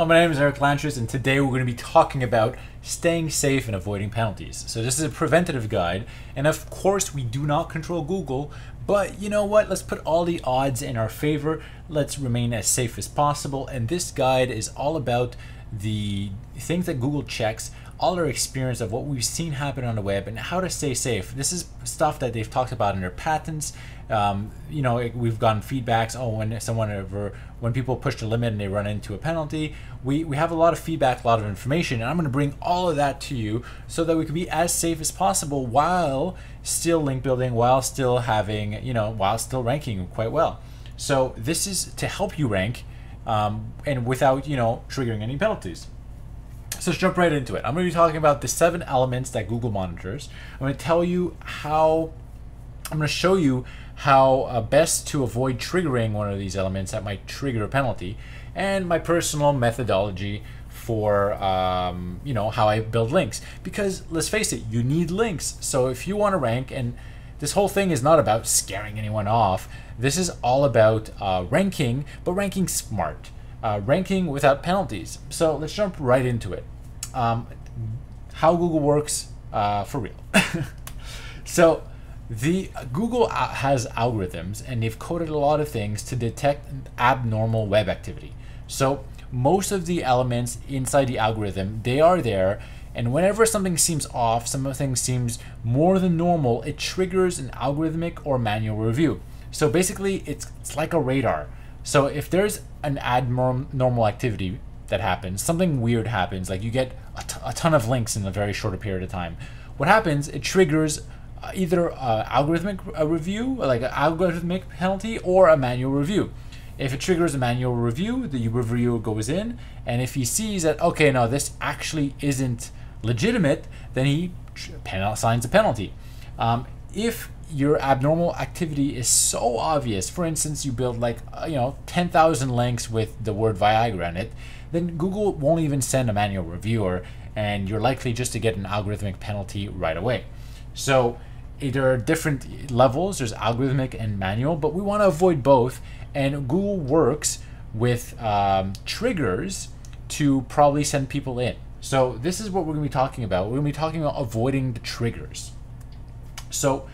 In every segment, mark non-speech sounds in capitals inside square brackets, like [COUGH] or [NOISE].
Well, my name is Eric Lancheres, and today we're going to be talking about staying safe and avoiding penalties. So, this is a preventative guide, and of course, we do not control Google, but you know what? Let's put all the odds in our favor. Let's remain as safe as possible, and this guide is all about the things that Google checks, all our experience of what we've seen happen on the web, and how to stay safe. This is stuff that they've talked about in their patents um, you know, we've gotten feedbacks. Oh, when someone ever, when people push the limit and they run into a penalty, we, we have a lot of feedback, a lot of information, and I'm going to bring all of that to you so that we can be as safe as possible while still link building, while still having, you know, while still ranking quite well. So this is to help you rank, um, and without you know triggering any penalties. So let's jump right into it. I'm going to be talking about the seven elements that Google monitors. I'm going to tell you how. I'm going to show you how uh, best to avoid triggering one of these elements that might trigger a penalty, and my personal methodology for um, you know how I build links. Because let's face it, you need links. So if you want to rank, and this whole thing is not about scaring anyone off. This is all about uh, ranking, but ranking smart, uh, ranking without penalties. So let's jump right into it. Um, how Google works uh, for real. [LAUGHS] so the Google has algorithms and they've coded a lot of things to detect abnormal web activity. So most of the elements inside the algorithm, they are there and whenever something seems off, something seems more than normal, it triggers an algorithmic or manual review. So basically it's, it's like a radar. So if there's an abnormal activity that happens, something weird happens, like you get a, ton of links in a very short period of time, what happens, it triggers either uh, algorithmic uh, review, like an algorithmic penalty, or a manual review. If it triggers a manual review, the reviewer goes in, and if he sees that, okay, no, this actually isn't legitimate, then he signs a penalty. Um, if your abnormal activity is so obvious, for instance, you build like, uh, you know, 10,000 links with the word Viagra in it, then Google won't even send a manual reviewer, and you're likely just to get an algorithmic penalty right away. So there are different levels. There's algorithmic and manual but we want to avoid both. And google works with um, triggers to probably send people in. So this is what we're going to be talking about. We're going to be talking about avoiding the triggers. So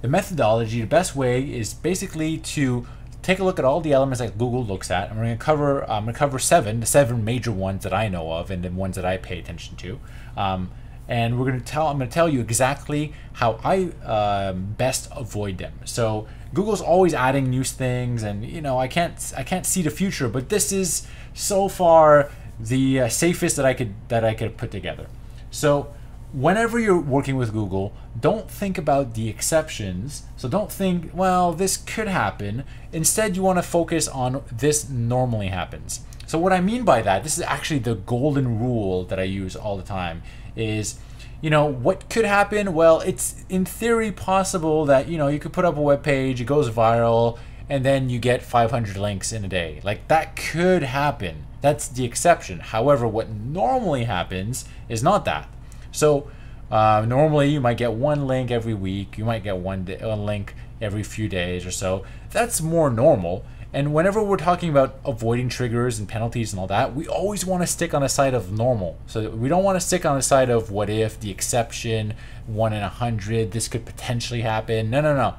the methodology the best way is basically to take a look at all the elements that google looks at. And we're going to cover i'm going to cover seven the seven major ones that i know of and the ones that i pay attention to. Um, and we're going to tell I'm going to tell you exactly how I um, best avoid them. So Google's always adding new things, and you know I can't I can't see the future, but this is so far the uh, safest that I could that I could put together. So whenever you're working with Google, don't think about the exceptions. So don't think, well, this could happen. Instead, you want to focus on this normally happens. So what I mean by that, this is actually the golden rule that I use all the time is you know what could happen? Well it's in theory possible that you know you could put up a web page it goes viral and then you get 500 links in a day. Like that could happen. That's the exception. However what normally happens is not that. So uh, normally you might get one link every week. You might get one, day, one link every few days or so. That's more normal and whenever we're talking about avoiding triggers and penalties and all that, we always want to stick on the side of normal. So we don't want to stick on the side of what if, the exception, one in a hundred, this could potentially happen. No, no, no.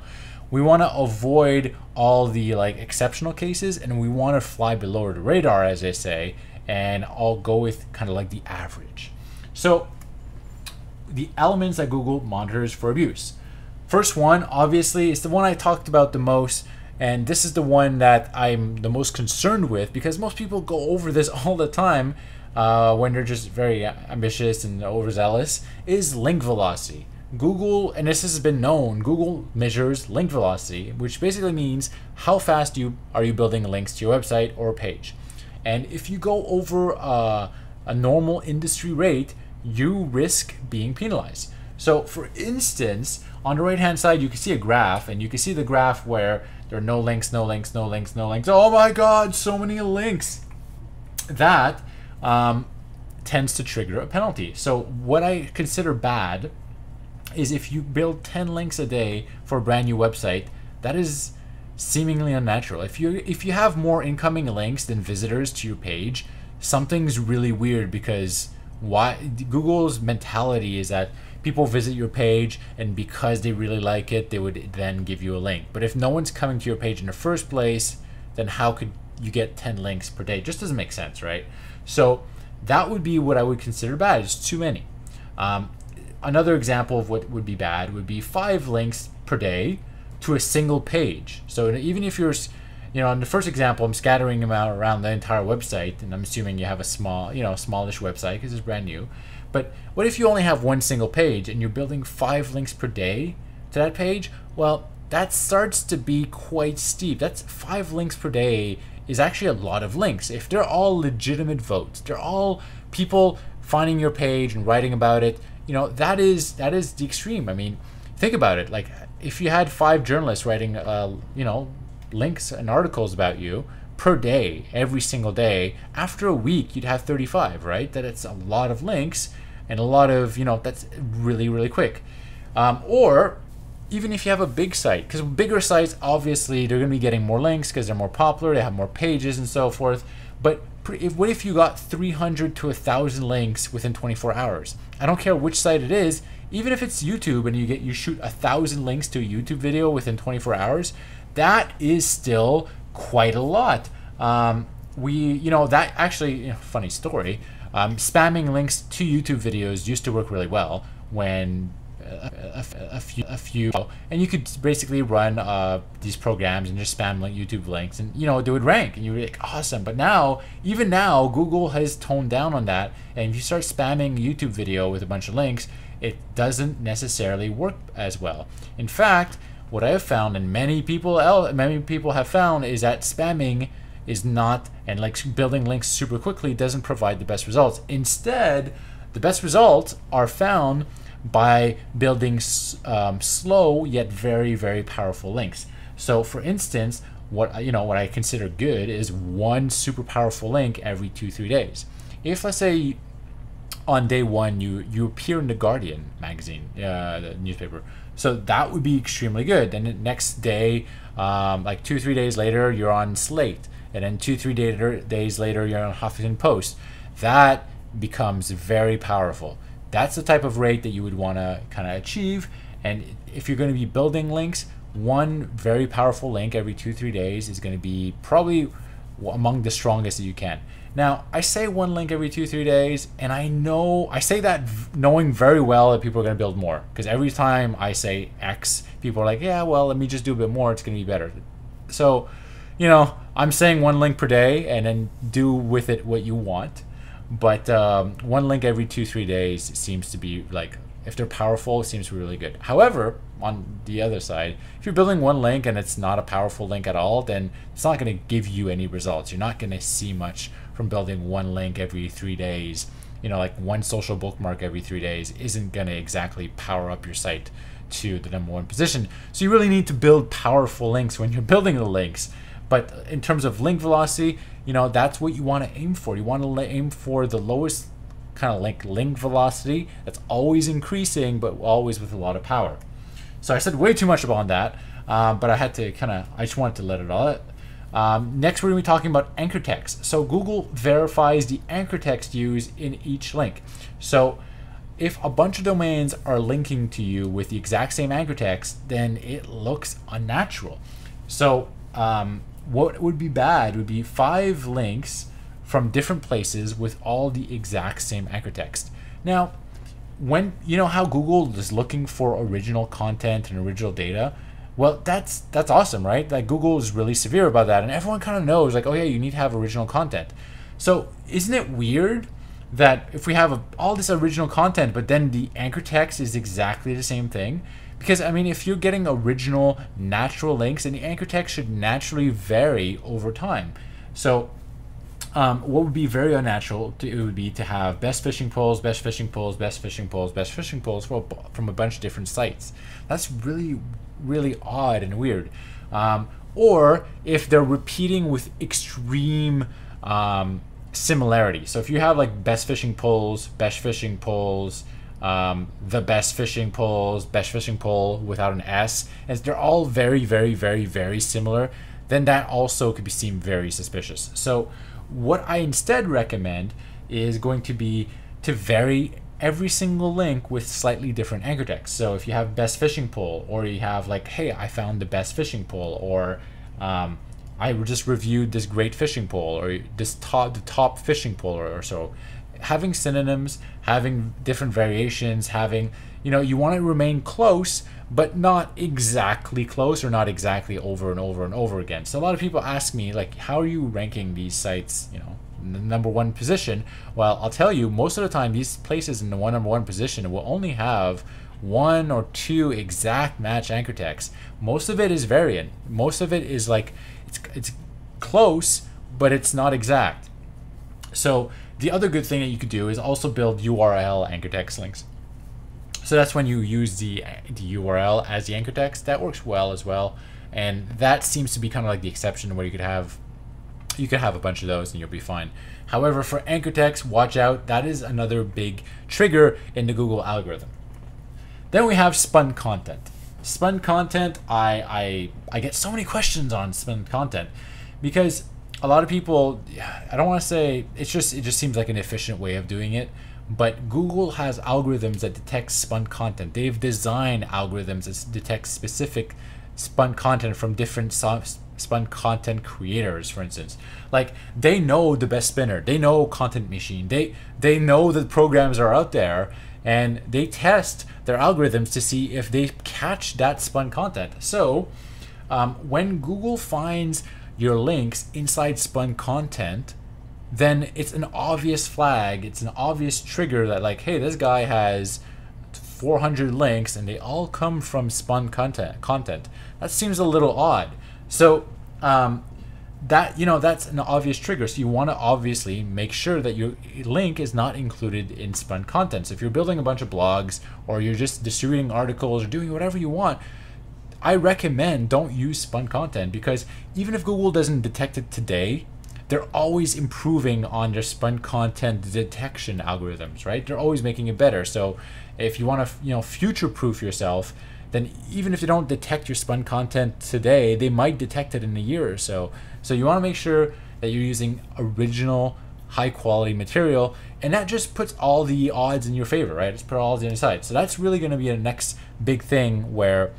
We want to avoid all the like exceptional cases and we want to fly below the radar, as they say, and I'll go with kind of like the average. So the elements that Google monitors for abuse. First one, obviously, is the one I talked about the most and this is the one that I'm the most concerned with because most people go over this [LAUGHS] all the time uh, when they're just very ambitious and overzealous, is link velocity. Google, and this has been known, Google measures link velocity, which basically means how fast you are you building links to your website or page. And if you go over uh, a normal industry rate, you risk being penalized. So, for instance, on the right hand side, you can see a graph, and you can see the graph where there are no links, no links, no links, no links. Oh my god, so many links. That um, tends to trigger a penalty. So what I consider bad is if you build 10 links a day for a brand new website, that is seemingly unnatural. If you if you have more incoming links than visitors to your page, something's really weird because why Google's mentality is that people visit your page and because they really like it, they would then give you a link. But if no one's coming to your page in the first place, then how could you get 10 links per day? It just doesn't make sense, right? So that would be what I would consider bad. It's too many. Um, another example of what would be bad would be five links per day to a single page. So even if you're, you know, in the first example, I'm scattering them out around the entire website, and I'm assuming you have a small, you know, smallish website because it's brand new. But what if you only have one single page and you're building five links per day to that page? Well, that starts to be quite steep. That's five links per day is actually a lot of links. If they're all legitimate votes, they're all people finding your page and writing about it, you know, that is that is the extreme. I mean, think about it. Like if you had five journalists writing uh, you know, links and articles about you per day, every single day, after a week you'd have 35, right? That it's a lot of links and a lot of, you know, that's really really quick. Um, or even if you have a big site, because bigger sites, obviously, they're going to be getting more links because they're more popular, they have more pages and so forth. But if, what if you got 300 to 1,000 links within 24 hours? I don't care which site it is, even if it's YouTube and you get you shoot a thousand links to a YouTube video within 24 hours, that is still quite a lot. Um, we, you know, that actually, you know, funny story. Um, spamming links to YouTube videos used to work really well when a, a, few, a few, and you could basically run uh, these programs and just spam like YouTube links, and you know they would rank, and you were like awesome. But now, even now, Google has toned down on that, and if you start spamming YouTube video with a bunch of links, it doesn't necessarily work as well. In fact, what I have found, and many people, many people have found, is that spamming is not and like building links super quickly doesn't provide the best results. Instead, the best results are found by building um, slow yet very very powerful links. So for instance, what you know what I consider good is one super powerful link every two three days. If let's say on day one you you appear in the Guardian magazine, uh, the newspaper, so that would be extremely good. Then the next day, um, like two three days later, you're on Slate, and then two three day, days later you're on Huffington Post. That becomes very powerful. That's the type of rate that you would want to kind of achieve. And if you're going to be building links, one very powerful link every two, three days is going to be probably among the strongest that you can. Now, I say one link every two, three days, and I know, I say that knowing very well that people are going to build more. Because every time I say X, people are like, yeah, well, let me just do a bit more, it's going to be better. So, you know, I'm saying one link per day and then do with it what you want. But um, one link every two three days seems to be like if they're powerful, it seems really good. However, on the other side, if you're building one link and it's not a powerful link at all, then it's not going to give you any results. You're not going to see much from building one link every three days. You know, like one social bookmark every three days isn't going to exactly power up your site to the number one position. So you really need to build powerful links when you're [LAUGHS] building the links. But in terms of link velocity, you know, that's what you want to aim for. You want to aim for the lowest kind of link link velocity that's always increasing, but always with a lot of power. So I said way too much about that, um, but I had to kind of, I just wanted to let it all out. Um, next, we're going to be talking about anchor text. So Google verifies the anchor text used in each link. So if a bunch of domains are linking to you with the exact same anchor text, then it looks unnatural. So um, what would be bad would be five links from different places with all the exact same anchor text. Now, when you know how Google is looking for original content and original data, well, that's that's awesome, right? Like Google is really severe about that, and everyone kind of knows, like, oh yeah, you need to have original content. So isn't it weird that if we have a, all this original content, but then the anchor text is exactly the same thing? Because, I mean, if you're getting original natural links, then the anchor text should naturally vary over time. So, um, what would be very unnatural to, it would be to have best fishing poles, best fishing poles, best fishing poles, best fishing poles from a, from a bunch of different sites. That's really, really odd and weird. Um, or if they're repeating with extreme um, similarity. So if you have like best fishing poles, best fishing poles, um, the best fishing poles, best fishing pole without an S, as they're all very, very, very, very similar, then that also could be seen very suspicious. So what I instead recommend is going to be to vary every single link with slightly different anchor text. So if you have best fishing pole, or you have like, hey, I found the best fishing pole, or um, I just reviewed this great fishing pole, or this top the top fishing pole, or so. Having synonyms, having different variations, having you know, you want to remain close, but not exactly close or not exactly over and over and over again. So a lot of people ask me like, how are you ranking these sites? You know, the number one position. Well, I'll tell you, most of the time, these places in the one number one position will only have one or two exact match anchor texts. Most of it is variant. Most of it is like it's it's close, but it's not exact. So the other good thing that you could do is also build URL anchor text links. So that's when you use the, the URL as the anchor text. That works well as well. And that seems to be kind of like the exception where you could have you could have a bunch of those and you'll be fine. However, for anchor text, watch out. That is another big trigger in the Google algorithm. Then we have spun content. Spun content, I, I, I get so many questions on spun content because a lot of people, I don't want to say, it's just, it just seems like an efficient way of doing it but Google has algorithms that detect spun content. They've designed algorithms that detect specific spun content from different spun content creators, for instance. Like they know the best spinner, they know Content Machine, they they know that programs are out there, and they test their algorithms to see if they catch that spun content. So um, when Google finds your links inside spun content, then it's an obvious flag. It's an obvious trigger that like, hey, this guy has 400 links and they all come from spun content. Content that seems a little odd. So um, that you know that's an obvious trigger. So you want to obviously make sure that your link is not included in spun content. So if you're building a bunch of blogs or you're just distributing articles or doing whatever you want, I recommend don't use spun content because even if Google doesn't detect it today, they're always improving on their spun content detection algorithms, right? They're always making it better. So if you want to, you know, future proof yourself, then even if they don't detect your spun content today, they might detect it in a year or so. So you want to make sure that you're using original, high quality material, and that just puts all the odds in your favor, right? It's put all the side. So that's really going to be a next big thing where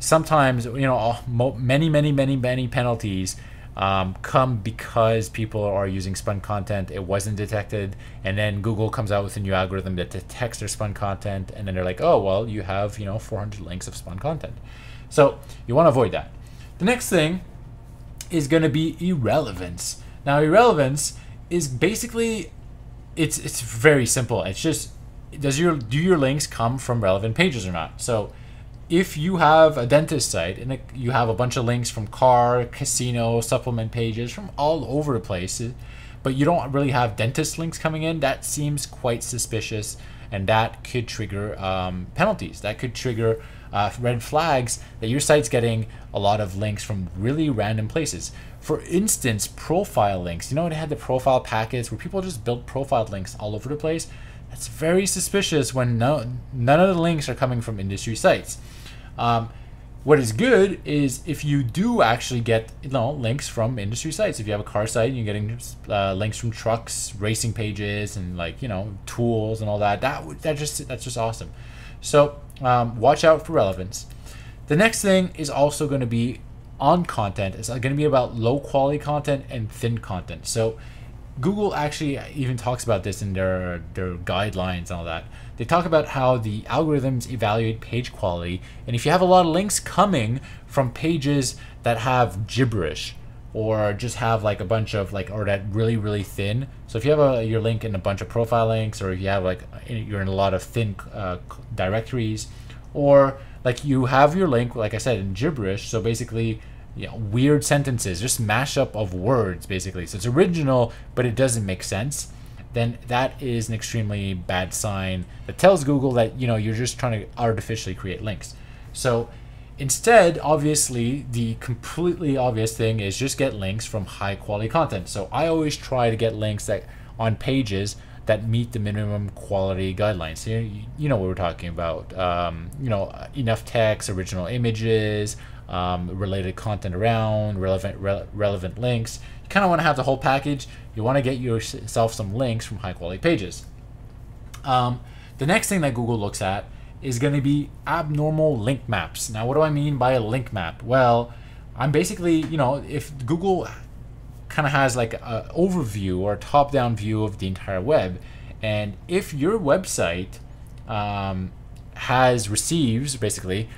sometimes, you know, many, many, many, many penalties um, come because people are using spun content. It wasn't detected, and then Google comes out with a new algorithm that detects their spun content, and then they're like, oh well, you have you know 400 links of spun content. So you want to avoid that. The next thing is going to be irrelevance. Now irrelevance is basically it's it's very simple. It's just does your do your links come from relevant pages or not? So if you have a dentist site and you have a bunch of links from car, casino, supplement pages from all over the place, but you don't really have dentist links coming in, that seems quite suspicious and that could trigger um, penalties. That could trigger uh, red flags that your site's getting a lot of links from really random places. For instance, profile links. You know, it had the profile packets where people just built profile links all over the place. That's very suspicious when no, none of the links are coming from industry sites. Um, what is good is if you do actually get you know links from industry sites. If you have a car site, and you're getting uh, links from trucks, racing pages, and like you know tools and all that. That that just that's just awesome. So um, watch out for relevance. The next thing is also going to be on content. It's going to be about low quality content and thin content. So Google actually even talks about this in their their guidelines and all that. They talk about how the algorithms evaluate page quality, and if you have a lot of links coming from pages that have gibberish or just have like a bunch of like or that really really thin. So if you have a your link in a bunch of profile links, or if you have like you're in a lot of thin uh, directories, or like you have your link like I said in gibberish. So basically you know, weird sentences, just mashup of words basically. So it's original, but it doesn't make sense. Then that is an extremely bad sign that tells Google that you know you're just trying to artificially create links. So instead, obviously, the completely obvious thing is just get links from high quality content. So I always try to get links that on pages that meet the minimum quality guidelines. So you, you know what we're talking about. Um, you know, enough text, original images, um, related content around, relevant re relevant links. You kind of want to have the whole package. You want to get yourself some links from high quality pages. Um, the next thing that Google looks at is going to be abnormal link maps. Now, what do I mean by a link map? Well, I'm basically, you know, if Google kind of has like an overview or a top-down view of the entire web, and if your website um, has receives basically,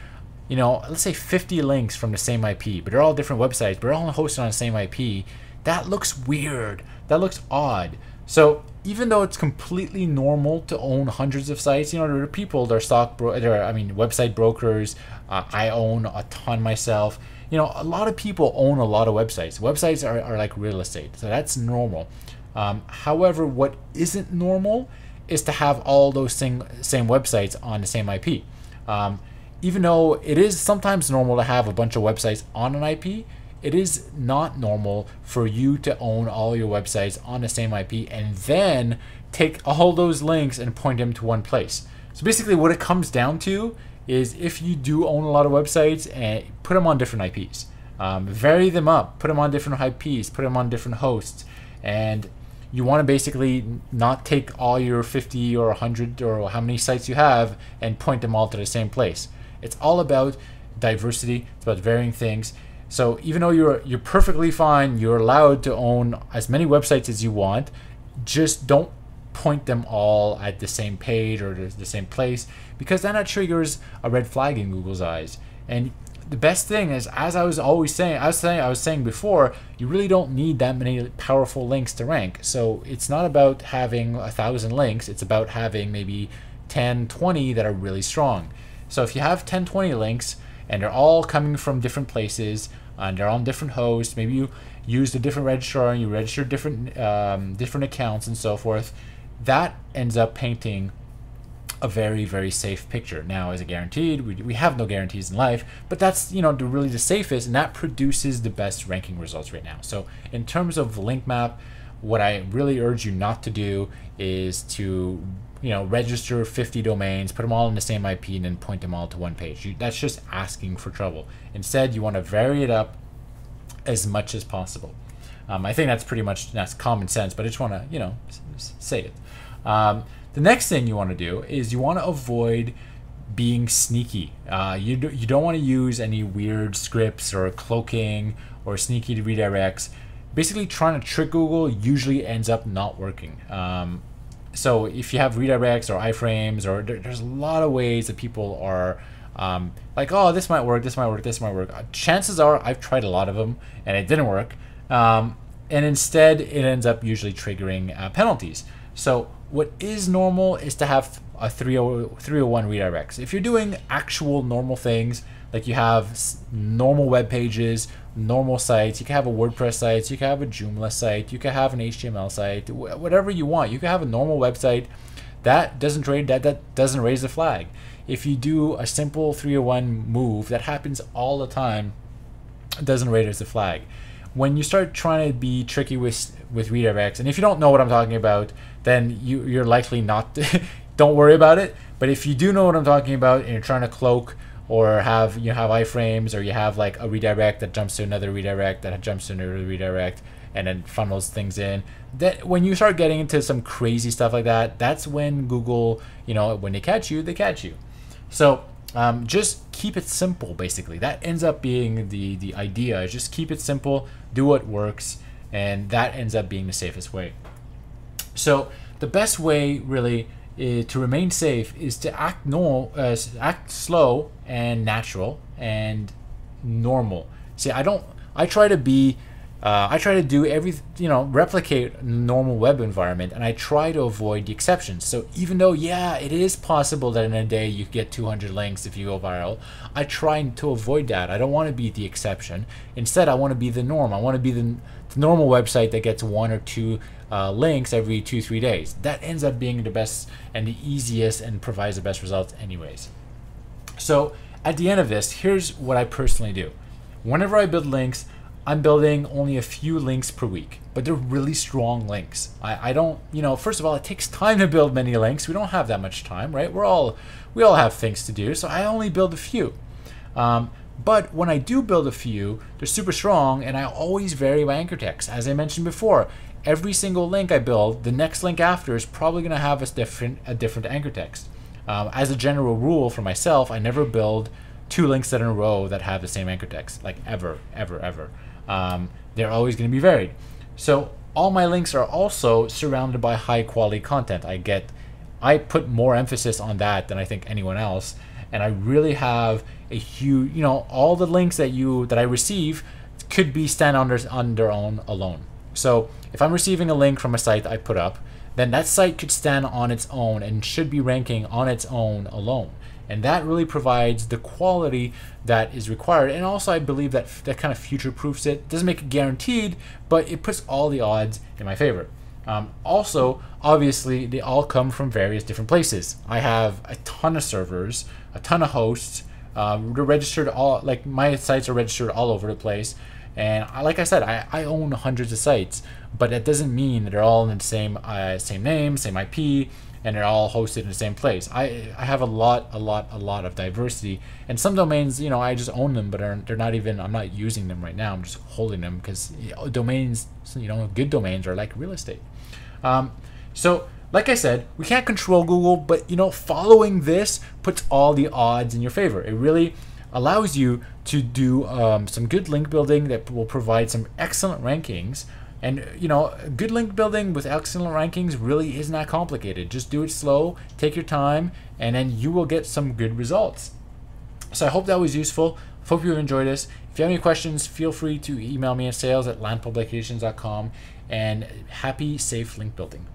you know, let's say 50 links from the same IP, but they're all different websites, but they're all hosted on the same IP, that looks weird. That looks odd. So even though it's completely normal to own hundreds of sites, you know, there are people, there are stock, bro- there are, I mean, website brokers. Uh, I own a ton myself. You know, a lot of people own a lot of websites. Websites are, are like real estate, so that's normal. Um, however, what isn't normal is to have all those same, same websites on the same IP. Um, even though it is sometimes normal to have a bunch of websites on an IP, it is not normal for you to own all your websites on the same IP and then take all those links and point them to one place. So basically, what it comes down to is if you do own a lot of websites and put them on different IPs, um, vary them up, put them on different IPs, put them on different hosts, and you want to basically not take all your 50 or 100 or how many sites you have and point them all to the same place. It's all about diversity. It's about varying things. So even though you're you're perfectly fine, you're allowed to own as many websites as you want. Just don't point them all at the same page or the same place because then that triggers a red flag in Google's eyes. And the best thing is, as I was always saying, I was saying, I was saying before, you really don't need that many powerful links to rank. So it's not about having a thousand links. It's about having maybe 10, 20 that are really strong. So if you have 10, 20 links and they're all coming from different places, and they're on different hosts. Maybe you used a different registrar and you register different um, different accounts and so forth. That ends up painting a very very safe picture. Now, is it guaranteed? We, we have no guarantees in life, but that's you know the, really the safest, and that produces the best ranking results right now. So in terms of link map, what I really urge you not to do is to you know register 50 domains put them all in the same ip and then point them all to one page. You, that's just asking for trouble. Instead you want to vary it up as much as possible. Um, i think that's pretty much that's common sense but i just want to you know say it. Um, the next thing you want to do is you want to avoid being sneaky. Uh, you, do, you don't want to use any weird scripts or cloaking or sneaky redirects. Basically trying to trick Google usually ends up not working. Um, so if you have redirects or iframes, or there, there's a lot of ways that people are um, like, oh, this might work, this might work, this might work. Uh, chances are I've tried a lot of them and it didn't work. Um, and instead, it ends up usually triggering uh, penalties. So what is normal is to have a 30, 301 redirects. If you're doing actual normal things, like you have normal web pages, normal sites. You can have a WordPress site. You can have a Joomla site. You can have an HTML site. Whatever you want. You can have a normal website. That doesn't raise that that doesn't raise the flag. If you do a simple 301 move that happens all the time, it doesn't raise the flag. When you start trying to be tricky with with redirects, and if you don't know what I'm talking about, then you you're likely not. [LAUGHS] don't worry about it. But if you do know what I'm talking about and you're trying to cloak or have you have iframes or you have like a redirect that jumps to another redirect that jumps to another redirect and then funnels things in. That when you start getting into some crazy stuff like that that's when google you know when they catch you they catch you. So um, just keep it simple basically. That ends up being the the idea. Just keep it simple do what works and that ends up being the safest way. So the best way really uh, to remain safe is to act normal, uh, act slow and natural and normal. See, I don't. I try to be. Uh, I try to do every, you know, replicate normal web environment, and I try to avoid the exceptions. So even though, yeah, it is possible that in a day you get 200 links if you go viral, I try to avoid that. I don't want to be the exception. Instead, I want to be the norm. I want to be the, the normal website that gets one or two uh, links every two, three days. That ends up being the best and the easiest and provides the best results anyways. So at the end of this, here's what I personally do. Whenever I build links, I'm building only a few links per week, but they're really strong links. I, I don't, you know, first of all, it takes time to build many links. We don't have that much time, right? We're all, we all have things to do, so I only build a few. Um, But when I do build a few, they're super strong and I always vary my anchor text. As I mentioned before, every single link I build, the next link after is probably going to have a different, a different anchor text. Um, as a general rule for myself, I never build two links that in a row that have the same anchor text, like ever, ever, ever. Um, they're always going to be varied. So all my links are also surrounded by high quality content. I get, I put more emphasis on that than I think anyone else, and I really have a huge, you know, all the links that you that I receive could be stand on their, on their own alone. So if I'm receiving a link from a site I put up, then that site could stand on its own and should be ranking on its own alone. And that really provides the quality that is required. And also, I believe that that kind of future proofs it. Doesn't make it guaranteed, but it puts all the odds in my favor. Um, also, obviously, they all come from various different places. I have a ton of servers, a ton of hosts. Um, registered all like my sites are registered all over the place. And I, like I said, I, I own hundreds of sites, but that doesn't mean that they're all in the same uh, same name, same IP, and they're all hosted in the same place. I I have a lot, a lot, a lot of diversity, and some domains, you know, I just own them, but they're, they're not even. I'm not using them right now. I'm just holding them because domains, you know, good domains are like real estate. Um, so like I said, we can't control Google, but you know, following this puts all the odds in your favor. It really allows you to do um, some good link building that will provide some excellent rankings. And you know, good link building with excellent rankings really isn't that complicated. Just do it slow, take your time, and then you will get some good results. So I hope that was useful. Hope you enjoyed this. If you have any questions, feel free to email me at sales at landpublications.com and happy safe link building.